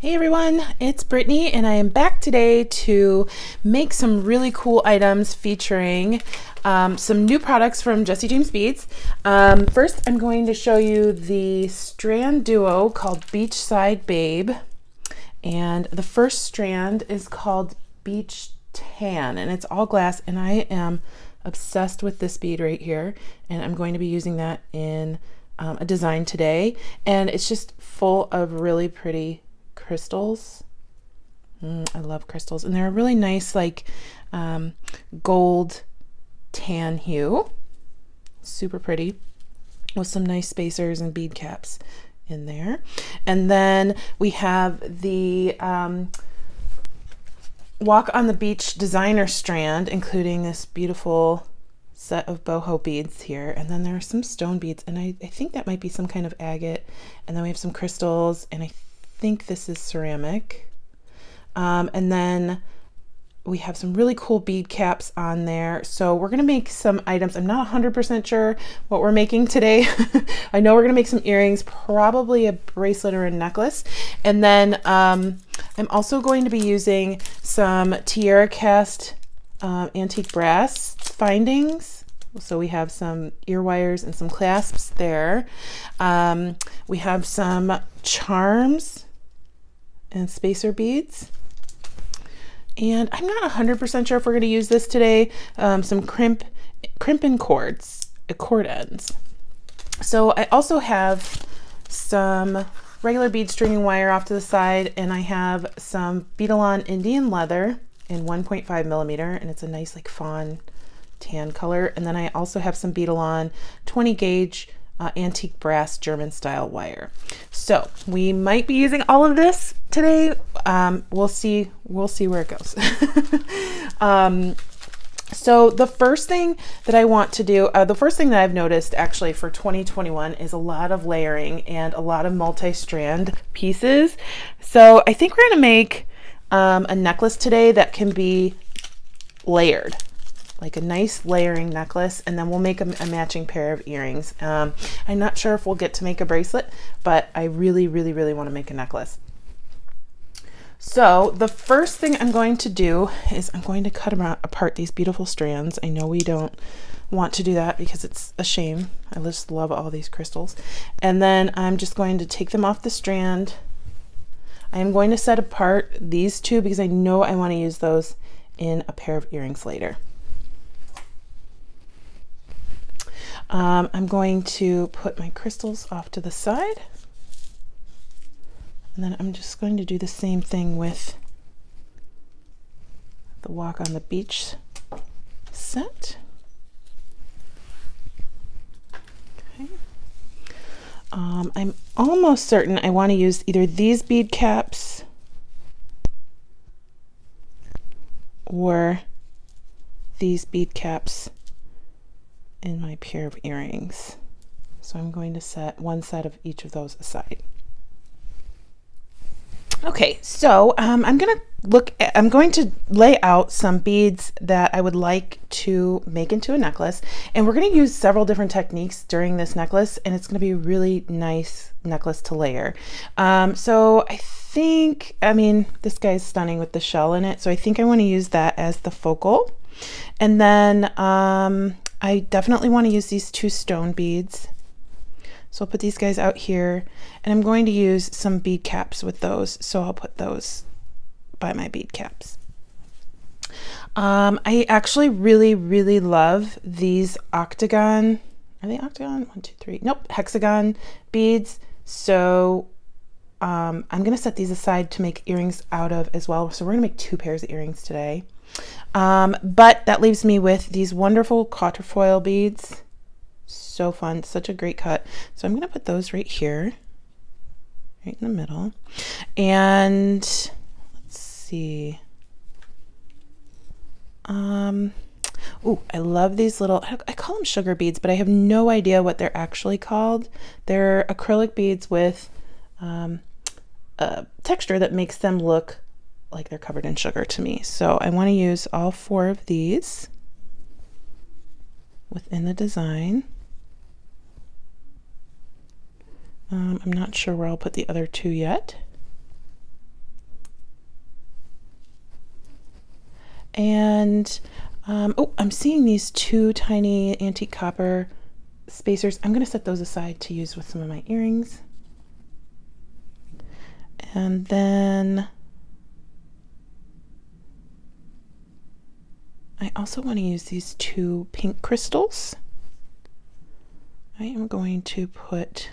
Hey everyone, it's Brittany and I am back today to make some really cool items featuring um, some new products from Jesse James Beads. Um, first, I'm going to show you the strand duo called Beachside Babe. And the first strand is called Beach Tan and it's all glass and I am obsessed with this bead right here and I'm going to be using that in um, a design today and it's just full of really pretty crystals. Mm, I love crystals, and they're a really nice, like um, gold tan hue. Super pretty with some nice spacers and bead caps in there. And then we have the um, Walk on the Beach designer strand, including this beautiful set of boho beads here. And then there are some stone beads, and I, I think that might be some kind of agate. And then we have some crystals, and I think this is ceramic. Um, and then we have some really cool bead caps on there. So we're gonna make some items. I'm not 100% sure what we're making today. I know we're gonna make some earrings, probably a bracelet or a necklace. And then um, I'm also going to be using some TierraCast uh, antique brass findings. So we have some ear wires and some clasps there. Um, we have some charms and spacer beads. And I'm not 100% sure if we're going to use this today. Um, some crimp, crimping cords, uh, cord ends. So I also have some regular bead stringing wire off to the side and I have some Beadalon Indian leather in 1.5 millimeter and it's a nice like fawn tan color. And then I also have some Beadalon 20 gauge uh, antique brass German style wire. So we might be using all of this today. Um, we'll see. We'll see where it goes. um, so the first thing that I want to do, uh, the first thing that I've noticed actually for 2021 is a lot of layering and a lot of multi-strand pieces. So I think we're going to make um, a necklace today that can be layered like a nice layering necklace and then we'll make a, a matching pair of earrings. Um, I'm not sure if we'll get to make a bracelet, but I really, really, really want to make a necklace. So the first thing I'm going to do is I'm going to cut apart these beautiful strands. I know we don't want to do that because it's a shame. I just love all these crystals. And then I'm just going to take them off the strand. I am going to set apart these two because I know I want to use those in a pair of earrings later. Um, I'm going to put my crystals off to the side. And then I'm just going to do the same thing with the Walk on the Beach set. Um, I'm almost certain I want to use either these bead caps or these bead caps in my pair of earrings. So I'm going to set one set of each of those aside. Okay, so um, I'm going to look, at, I'm going to lay out some beads that I would like to make into a necklace. And we're going to use several different techniques during this necklace, and it's going to be a really nice necklace to layer. Um, so I think, I mean, this guy's stunning with the shell in it. So I think I want to use that as the focal. And then um, I definitely want to use these two stone beads. So I'll put these guys out here and I'm going to use some bead caps with those. So I'll put those by my bead caps. Um, I actually really, really love these octagon, are they octagon? One, two, three, nope, hexagon beads. So um, I'm gonna set these aside to make earrings out of as well. So we're gonna make two pairs of earrings today. Um, but that leaves me with these wonderful quatrefoil beads. So fun, such a great cut. So I'm going to put those right here, right in the middle. And let's see. Um, oh, I love these little, I call them sugar beads, but I have no idea what they're actually called. They're acrylic beads with um, a texture that makes them look like they're covered in sugar to me. So I want to use all four of these within the design. Um, I'm not sure where I'll put the other two yet. And, um, oh, I'm seeing these two tiny antique copper spacers. I'm going to set those aside to use with some of my earrings. And then I also want to use these two pink crystals. I am going to put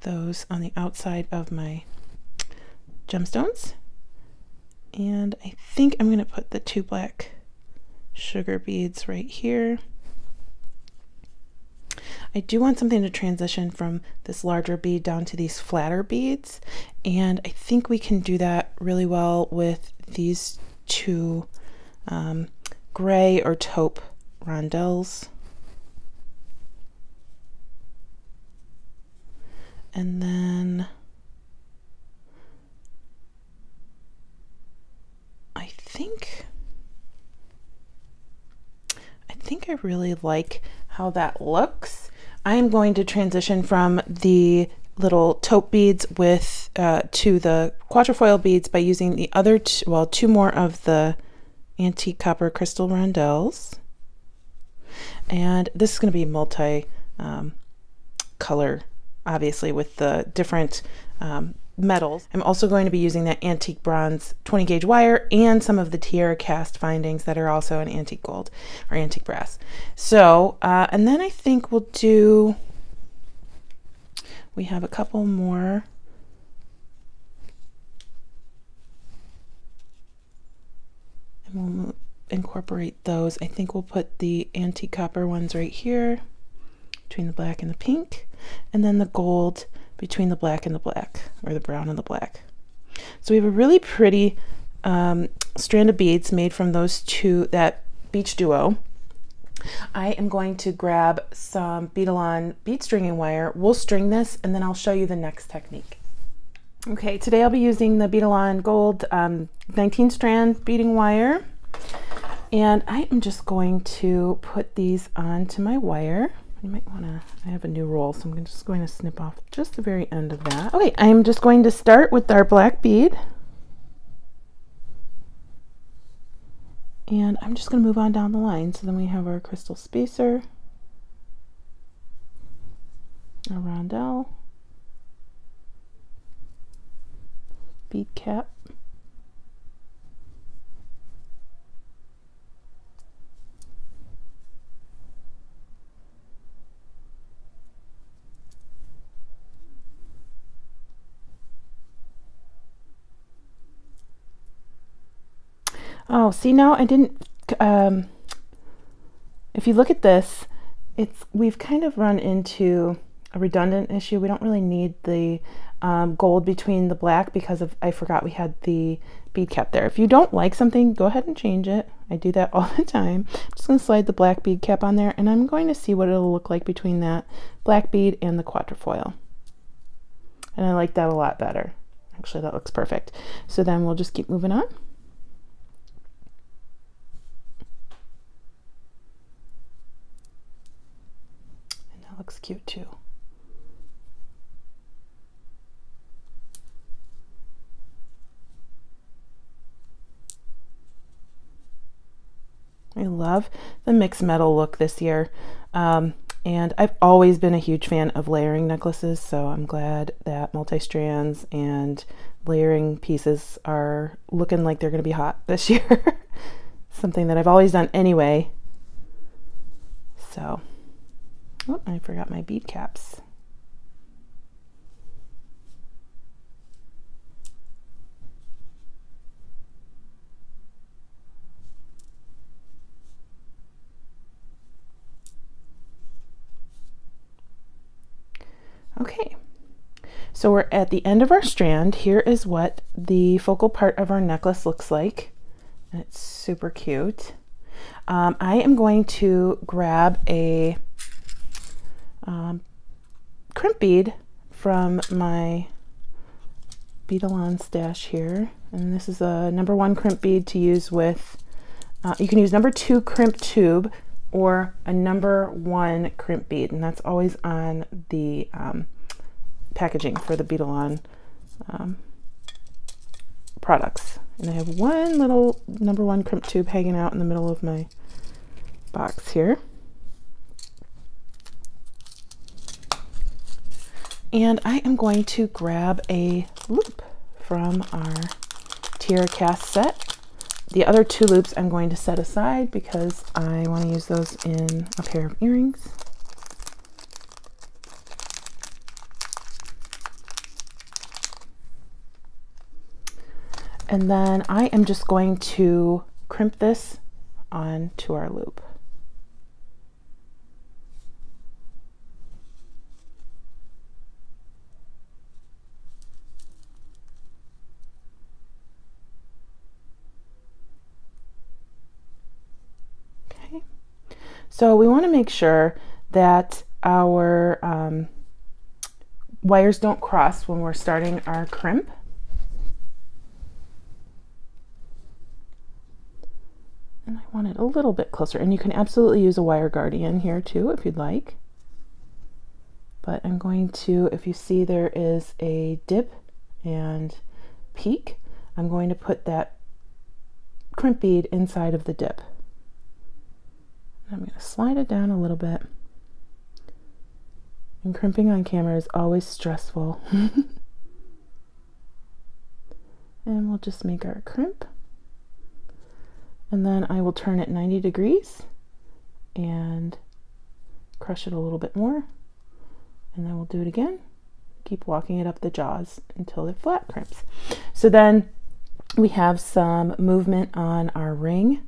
those on the outside of my gemstones. And I think I'm going to put the two black sugar beads right here. I do want something to transition from this larger bead down to these flatter beads. And I think we can do that really well with these two um, gray or taupe rondelles. And then I think I think I really like how that looks. I am going to transition from the little taupe beads with uh, to the quatrefoil beads by using the other two, well two more of the antique copper crystal rondelles and this is going to be multi um, color obviously with the different um, metals. I'm also going to be using that antique bronze 20 gauge wire and some of the TierraCast findings that are also in antique gold or antique brass. So, uh, and then I think we'll do, we have a couple more. And we'll incorporate those. I think we'll put the antique copper ones right here between the black and the pink and then the gold between the black and the black, or the brown and the black. So we have a really pretty um, strand of beads made from those two, that beach duo. I am going to grab some Beadalon bead stringing wire. We'll string this and then I'll show you the next technique. Okay, today I'll be using the Beadalon Gold um, 19 strand beading wire. And I am just going to put these onto my wire. You might want to, I have a new roll, so I'm just going to snip off just the very end of that. Okay, I'm just going to start with our black bead. And I'm just going to move on down the line. So then we have our crystal spacer, our rondelle, bead cap, Oh, see now I didn't, um, if you look at this, it's, we've kind of run into a redundant issue. We don't really need the um, gold between the black because of, I forgot we had the bead cap there. If you don't like something, go ahead and change it. I do that all the time. I'm just going to slide the black bead cap on there and I'm going to see what it'll look like between that black bead and the quatrefoil. And I like that a lot better. Actually, that looks perfect. So then we'll just keep moving on. looks cute too. I love the mixed metal look this year. Um, and I've always been a huge fan of layering necklaces, so I'm glad that multi-strands and layering pieces are looking like they're going to be hot this year. Something that I've always done anyway. So Oh, I forgot my bead caps. Okay, so we're at the end of our strand. Here is what the focal part of our necklace looks like. It's super cute. Um, I am going to grab a um, crimp bead from my Beadalon stash here. And this is a number one crimp bead to use with, uh, you can use number two crimp tube or a number one crimp bead. And that's always on the um, packaging for the Beadalon um, products. And I have one little number one crimp tube hanging out in the middle of my box here. And I am going to grab a loop from our TierraCast set. The other two loops I'm going to set aside because I want to use those in a pair of earrings. And then I am just going to crimp this onto our loop. So we want to make sure that our um, wires don't cross when we're starting our crimp. And I want it a little bit closer. And you can absolutely use a wire guardian here too if you'd like. But I'm going to, if you see there is a dip and peak, I'm going to put that crimp bead inside of the dip. I'm going to slide it down a little bit. And crimping on camera is always stressful. and we'll just make our crimp. And then I will turn it 90 degrees and crush it a little bit more. And then we'll do it again. Keep walking it up the jaws until it flat crimps. So then we have some movement on our ring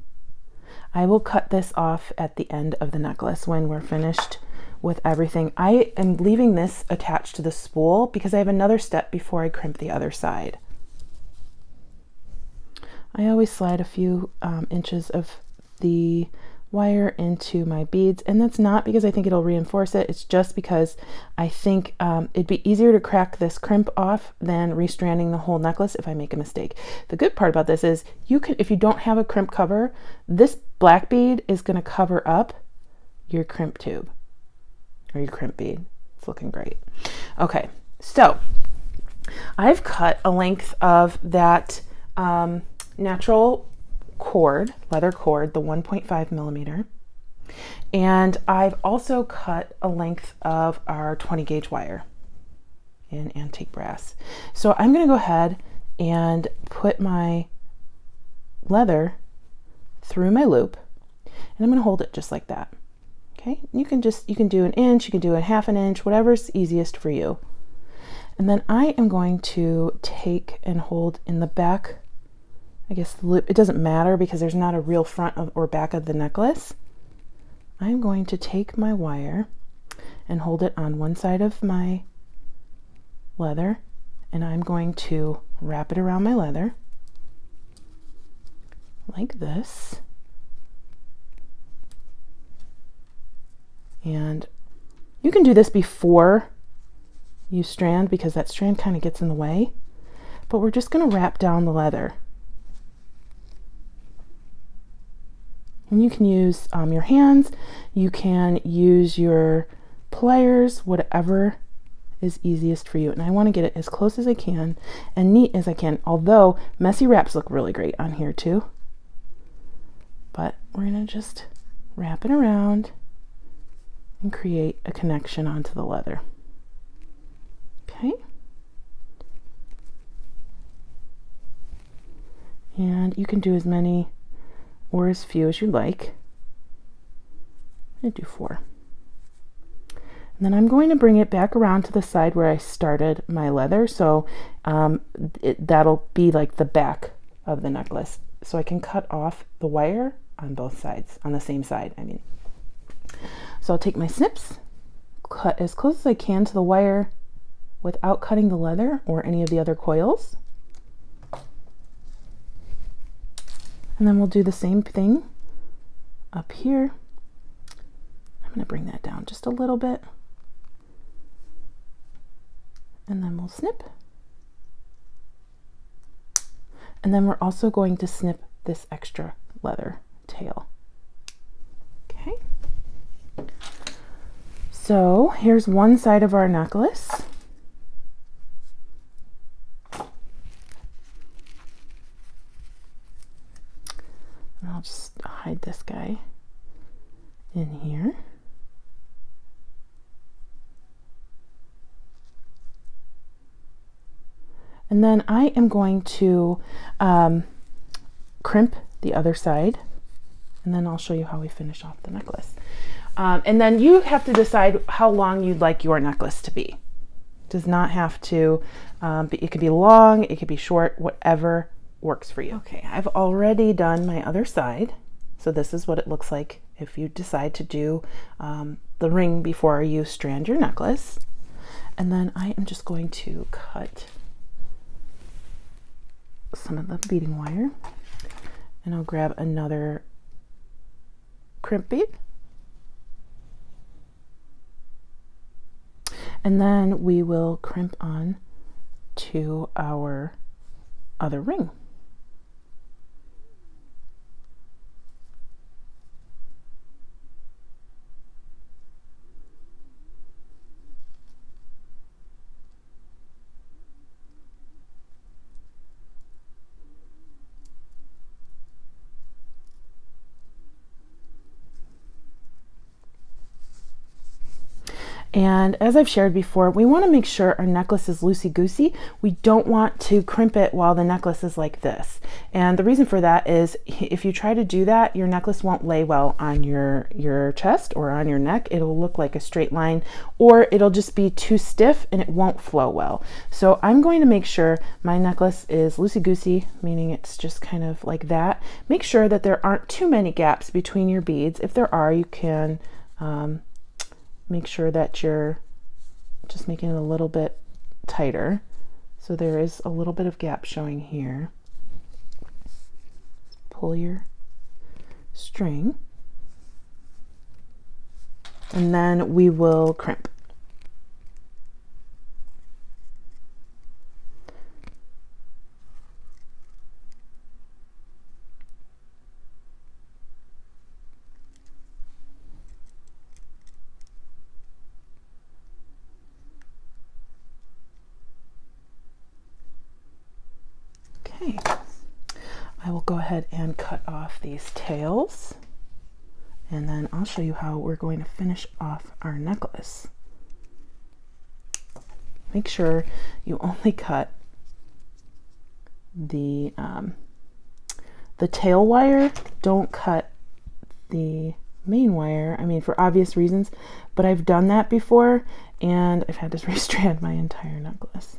I will cut this off at the end of the necklace when we're finished with everything. I am leaving this attached to the spool because I have another step before I crimp the other side. I always slide a few um, inches of the wire into my beads and that's not because I think it'll reinforce it it's just because I think um, it'd be easier to crack this crimp off than restranding the whole necklace if I make a mistake. The good part about this is you can if you don't have a crimp cover this black bead is going to cover up your crimp tube or your crimp bead. It's looking great. Okay so I've cut a length of that um, natural cord, leather cord, the 1.5 millimeter. And I've also cut a length of our 20 gauge wire in antique brass. So I'm going to go ahead and put my leather through my loop and I'm going to hold it just like that. Okay, you can just, you can do an inch, you can do a half an inch, whatever's easiest for you. And then I am going to take and hold in the back I guess the loop, it doesn't matter because there's not a real front of, or back of the necklace. I'm going to take my wire and hold it on one side of my leather and I'm going to wrap it around my leather like this. And you can do this before you strand because that strand kind of gets in the way. But we're just going to wrap down the leather. And you can use um, your hands, you can use your pliers, whatever is easiest for you. And I want to get it as close as I can and neat as I can, although messy wraps look really great on here too. But we're going to just wrap it around and create a connection onto the leather. Okay. And you can do as many or as few as you like. I do four. And then I'm going to bring it back around to the side where I started my leather. So um, it, that'll be like the back of the necklace. So I can cut off the wire on both sides, on the same side, I mean. So I'll take my snips, cut as close as I can to the wire without cutting the leather or any of the other coils. And then we'll do the same thing up here. I'm going to bring that down just a little bit. And then we'll snip. And then we're also going to snip this extra leather tail. Okay. So here's one side of our necklace. And I'll just hide this guy in here. And then I am going to um, crimp the other side and then I'll show you how we finish off the necklace. Um, and then you have to decide how long you'd like your necklace to be. It does not have to, um, it could be long, it could be short, whatever works for you. Okay, I've already done my other side. So this is what it looks like if you decide to do um, the ring before you strand your necklace. And then I am just going to cut some of the beading wire and I'll grab another crimp bead and then we will crimp on to our other ring. And as I've shared before, we want to make sure our necklace is loosey-goosey. We don't want to crimp it while the necklace is like this. And the reason for that is if you try to do that, your necklace won't lay well on your, your chest or on your neck. It'll look like a straight line or it'll just be too stiff and it won't flow well. So I'm going to make sure my necklace is loosey-goosey, meaning it's just kind of like that. Make sure that there aren't too many gaps between your beads. If there are, you can um, make sure that you're just making it a little bit tighter. So there is a little bit of gap showing here. Pull your string and then we will crimp. Okay, I will go ahead and cut off these tails and then I'll show you how we're going to finish off our necklace. Make sure you only cut the um, the tail wire. Don't cut the main wire. I mean, for obvious reasons, but I've done that before and I've had to restrand my entire necklace.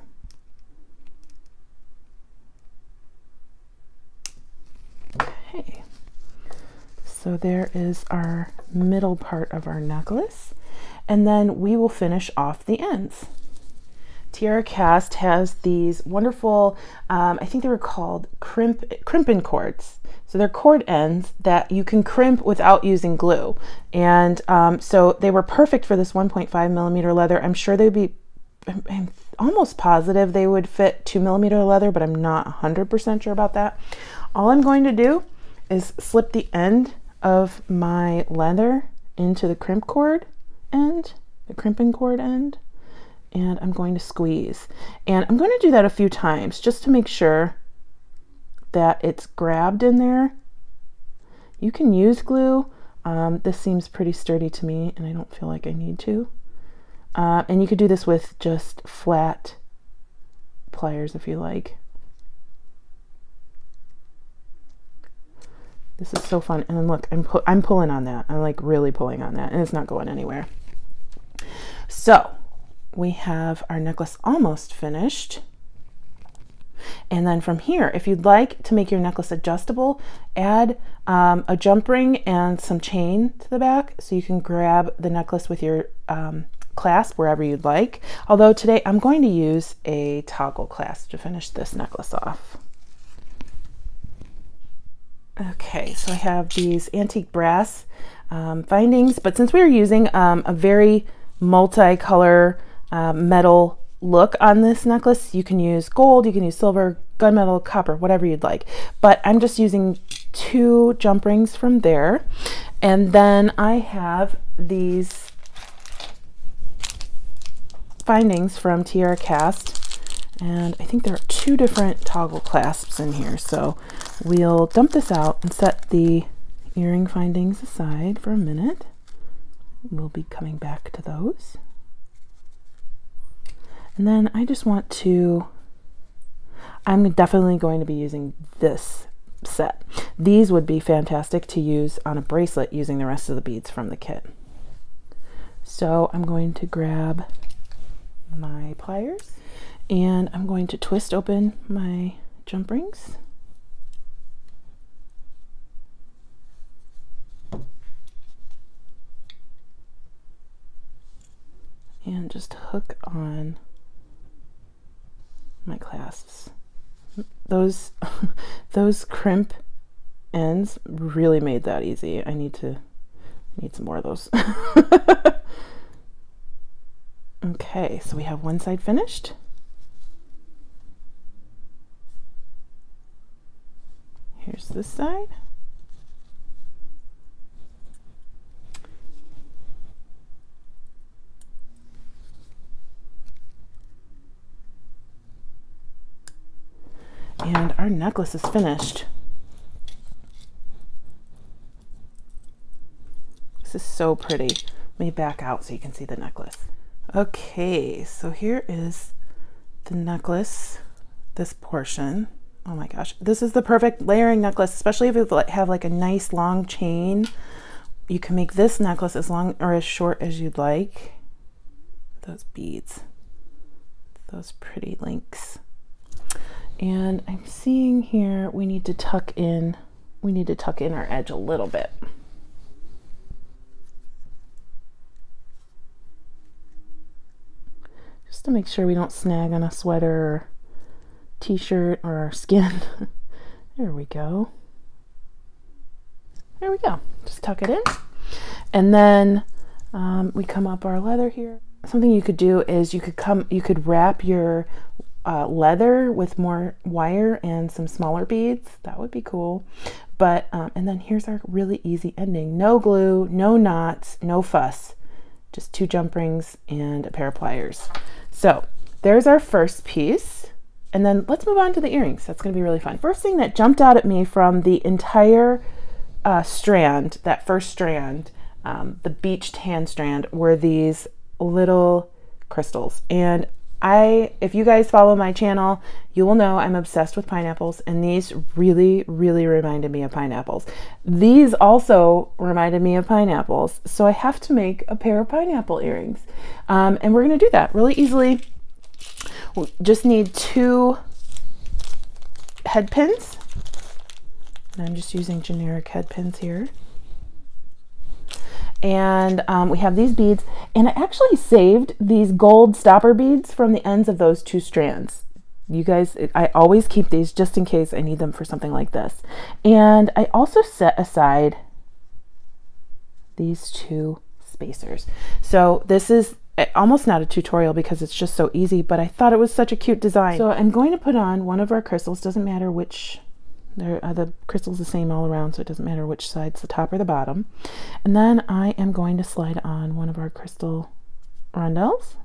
Okay, so there is our middle part of our necklace, and then we will finish off the ends. TierraCast has these wonderful, um, I think they were called crimp, crimping cords. So they're cord ends that you can crimp without using glue. And um, so they were perfect for this 1.5 millimeter leather. I'm sure they'd be, I'm almost positive they would fit two millimeter leather, but I'm not 100% sure about that. All I'm going to do is slip the end of my leather into the crimp cord end, the crimping cord end, and I'm going to squeeze. And I'm going to do that a few times just to make sure that it's grabbed in there. You can use glue. Um, this seems pretty sturdy to me and I don't feel like I need to. Uh, and you could do this with just flat pliers if you like. This is so fun. And look, I'm, pu I'm pulling on that. I'm like really pulling on that and it's not going anywhere. So we have our necklace almost finished. And then from here, if you'd like to make your necklace adjustable, add um, a jump ring and some chain to the back so you can grab the necklace with your um, clasp wherever you'd like. Although today I'm going to use a toggle clasp to finish this necklace off. Okay, so I have these antique brass um, findings, but since we are using um, a very multicolor uh, metal look on this necklace, you can use gold, you can use silver, gunmetal, copper, whatever you'd like. But I'm just using two jump rings from there. And then I have these findings from TierraCast. And I think there are two different toggle clasps in here. So we'll dump this out and set the earring findings aside for a minute. We'll be coming back to those. And then I just want to, I'm definitely going to be using this set. These would be fantastic to use on a bracelet using the rest of the beads from the kit. So I'm going to grab my pliers and I'm going to twist open my jump rings. And just hook on my clasps. Those those crimp ends really made that easy. I need to need some more of those. okay, so we have one side finished. Here's this side. And our necklace is finished. This is so pretty. Let me back out so you can see the necklace. Okay, so here is the necklace, this portion. Oh my gosh, this is the perfect layering necklace, especially if you have like a nice long chain. You can make this necklace as long or as short as you'd like. Those beads, those pretty links. And I'm seeing here we need to tuck in, we need to tuck in our edge a little bit. Just to make sure we don't snag on a sweater t-shirt or our skin. there we go. There we go. Just tuck it in. And then um, we come up our leather here. Something you could do is you could come, you could wrap your uh, leather with more wire and some smaller beads. That would be cool. But, um, and then here's our really easy ending. No glue, no knots, no fuss. Just two jump rings and a pair of pliers. So there's our first piece. And then let's move on to the earrings. That's going to be really fun. First thing that jumped out at me from the entire uh, strand, that first strand, um, the beach tan strand, were these little crystals. And I, if you guys follow my channel, you will know I'm obsessed with pineapples, and these really, really reminded me of pineapples. These also reminded me of pineapples, so I have to make a pair of pineapple earrings. Um, and we're going to do that really easily. We just need two head pins. And I'm just using generic head pins here. And um, we have these beads. And I actually saved these gold stopper beads from the ends of those two strands. You guys I always keep these just in case I need them for something like this. And I also set aside these two spacers. So this is almost not a tutorial because it's just so easy but I thought it was such a cute design so I'm going to put on one of our crystals doesn't matter which uh, the crystal's the same all around, so it doesn't matter which side's the top or the bottom. And then I am going to slide on one of our crystal rondelles.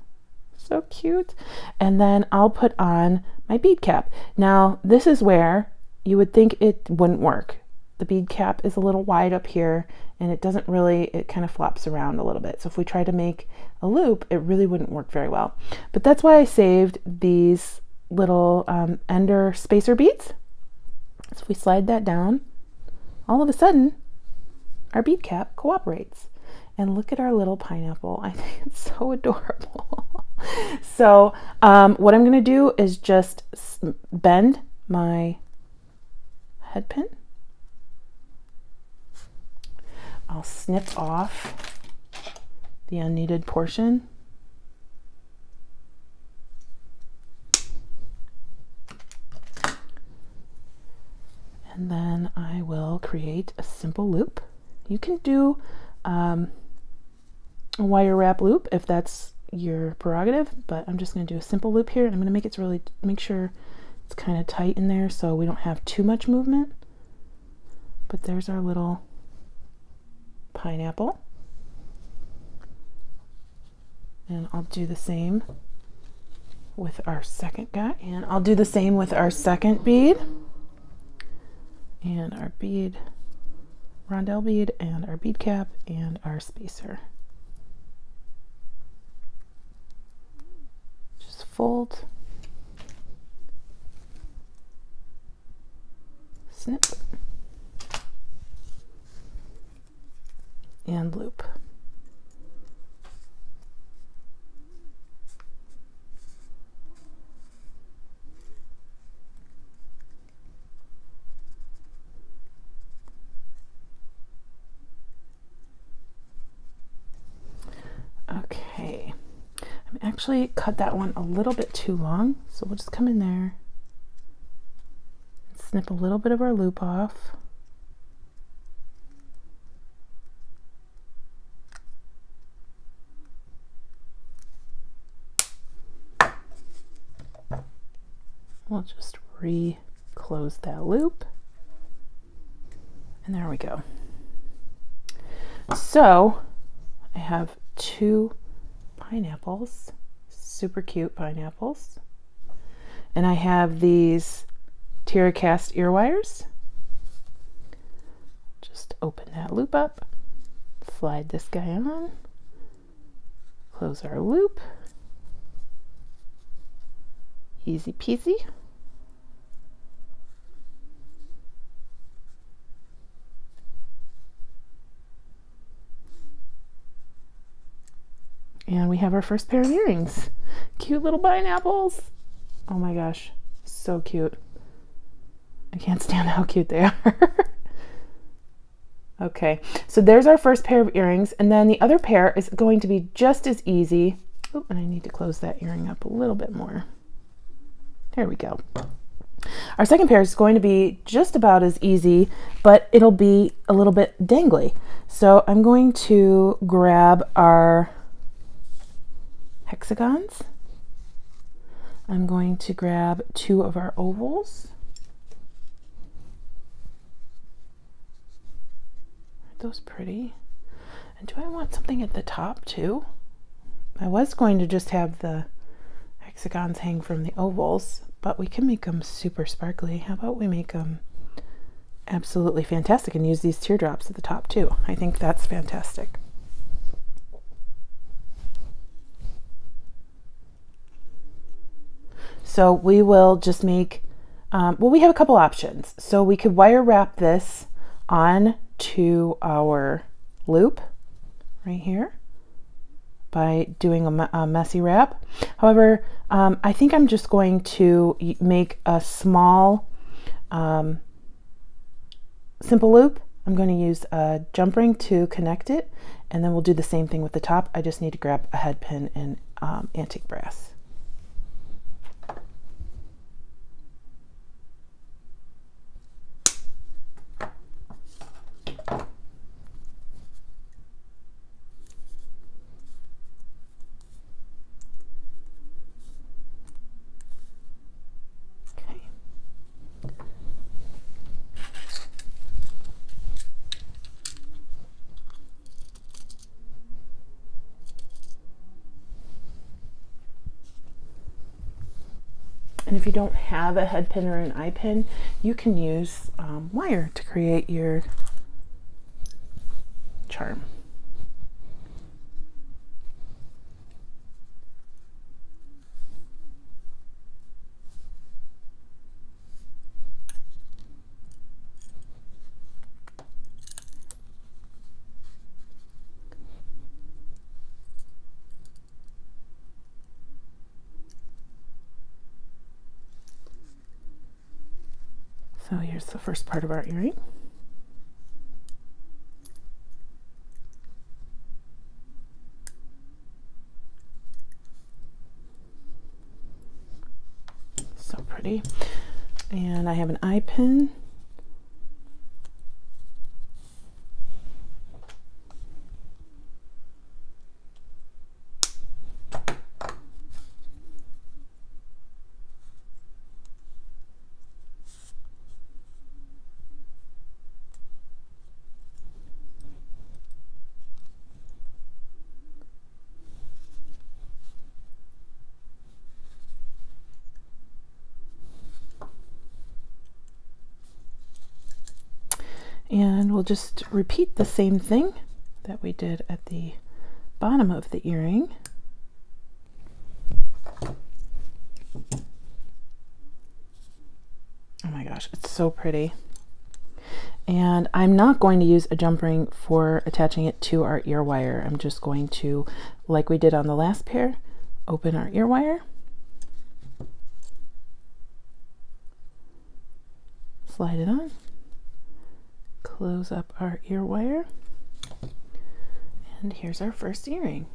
So cute. And then I'll put on my bead cap. Now, this is where you would think it wouldn't work. The bead cap is a little wide up here and it doesn't really, it kind of flops around a little bit. So if we try to make a loop, it really wouldn't work very well. But that's why I saved these little um, ender spacer beads so if we slide that down, all of a sudden, our bead cap cooperates. And look at our little pineapple. I think it's so adorable. so um, what I'm going to do is just bend my head pin. I'll snip off the unneeded portion and then I will create a simple loop. You can do um, a wire wrap loop if that's your prerogative, but I'm just going to do a simple loop here and I'm going to make it really make sure it's kind of tight in there so we don't have too much movement. But there's our little pineapple. And I'll do the same with our second guy. And I'll do the same with our second bead. and our bead, rondelle bead, and our bead cap, and our spacer. Just fold, snip, and loop. Okay, I'm actually cut that one a little bit too long, so we'll just come in there snip a little bit of our loop off. We'll just re-close that loop. And there we go. So I have two pineapples, super cute pineapples. And I have these TierraCast ear wires. Just open that loop up, slide this guy on, close our loop. Easy peasy. And we have our first pair of earrings. Cute little pineapples. Oh my gosh, so cute. I can't stand how cute they are. okay, so there's our first pair of earrings. And then the other pair is going to be just as easy. Oh, and I need to close that earring up a little bit more. There we go. Our second pair is going to be just about as easy, but it'll be a little bit dangly. So I'm going to grab our hexagons. I'm going to grab two of our ovals. Aren't those pretty? And do I want something at the top too? I was going to just have the hexagons hang from the ovals, but we can make them super sparkly. How about we make them absolutely fantastic and use these teardrops at the top too? I think that's fantastic. So we will just make, um, well, we have a couple options. So we could wire wrap this on to our loop right here by doing a, a messy wrap. However, um, I think I'm just going to make a small um, simple loop. I'm going to use a jump ring to connect it and then we'll do the same thing with the top. I just need to grab a head pin and um, antique brass. And if you don't have a head pin or an eye pin, you can use um, wire to create your charm. So here's the first part of our earring. So pretty. And I have an eye pin And we'll just repeat the same thing that we did at the bottom of the earring. Oh my gosh, it's so pretty. And I'm not going to use a jump ring for attaching it to our ear wire. I'm just going to, like we did on the last pair, open our ear wire. Slide it on. Close up our ear wire. And here's our first earring.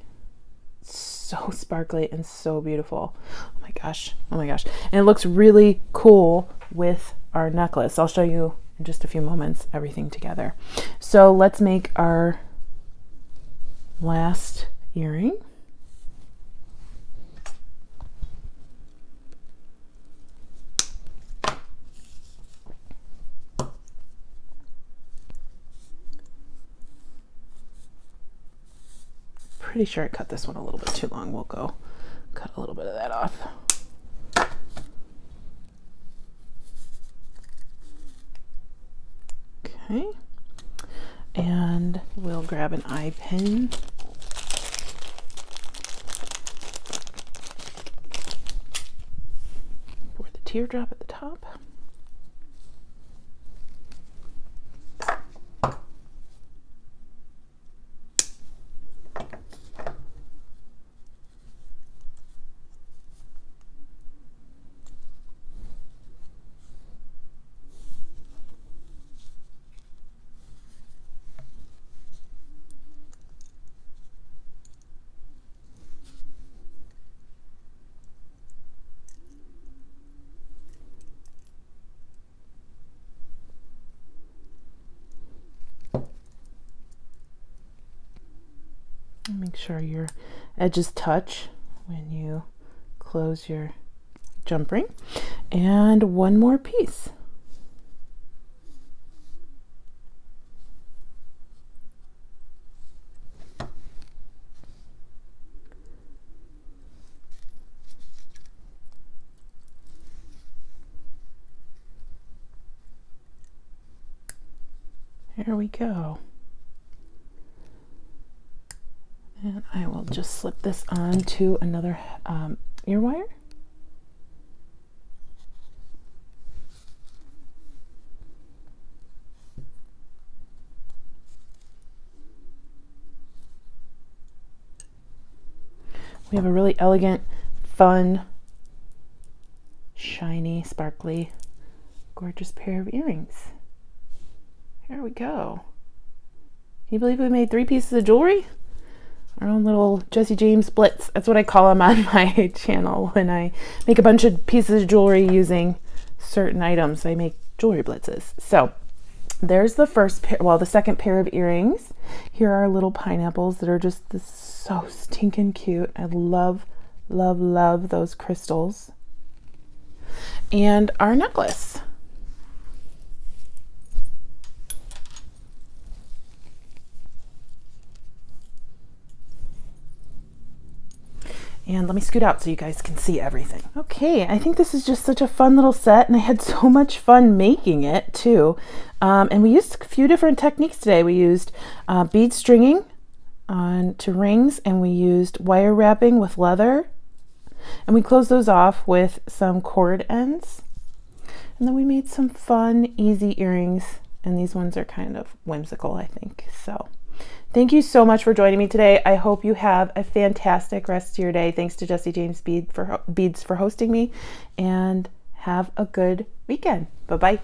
So sparkly and so beautiful. Oh my gosh. Oh my gosh. And it looks really cool with our necklace. I'll show you in just a few moments everything together. So let's make our last earring. Pretty sure I cut this one a little bit too long. We'll go cut a little bit of that off. Okay. And we'll grab an eye pin. For the teardrop at the top. Make sure your edges touch when you close your jump ring. And one more piece. There we go. And I will just slip this on to another um, ear wire. We have a really elegant, fun, shiny, sparkly, gorgeous pair of earrings. Here we go. Can you believe we made three pieces of jewelry? Our own little Jesse James Blitz. That's what I call them on my channel when I make a bunch of pieces of jewelry using certain items. I make jewelry blitzes. So there's the first pair, well, the second pair of earrings. Here are little pineapples that are just so stinking cute. I love, love, love those crystals. And our necklace. And let me scoot out so you guys can see everything. Okay, I think this is just such a fun little set and I had so much fun making it too. Um, and we used a few different techniques today. We used uh, bead stringing on to rings and we used wire wrapping with leather. And we closed those off with some cord ends. And then we made some fun, easy earrings. And these ones are kind of whimsical, I think. So Thank you so much for joining me today. I hope you have a fantastic rest of your day. Thanks to Jesse James for, Beads for hosting me, and have a good weekend. Bye bye.